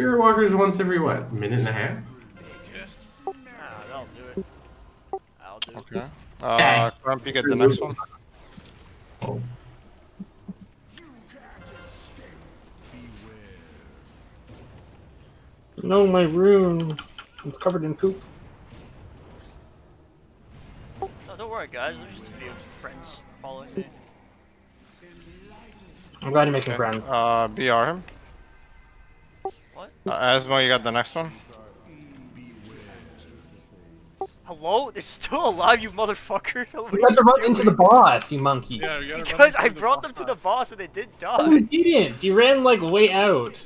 Spirit walkers once every what? Minute and a half? That'll do it. I'll do it. Okay. Uh, Crump, you get the next one. Oh. No, my rune. It's covered in poop. No, don't worry, guys. There's just a few friends following me. I'm glad you're making Okay. friends. Uh, BR him. What? Uh, Asmo, you got the next one. Hello? They're still alive, you motherfuckers. What You are had to you run into the boss, you monkey. Yeah, you Because into I the brought them to the boss. boss and they did Oh, you die. didn't. You ran like way out.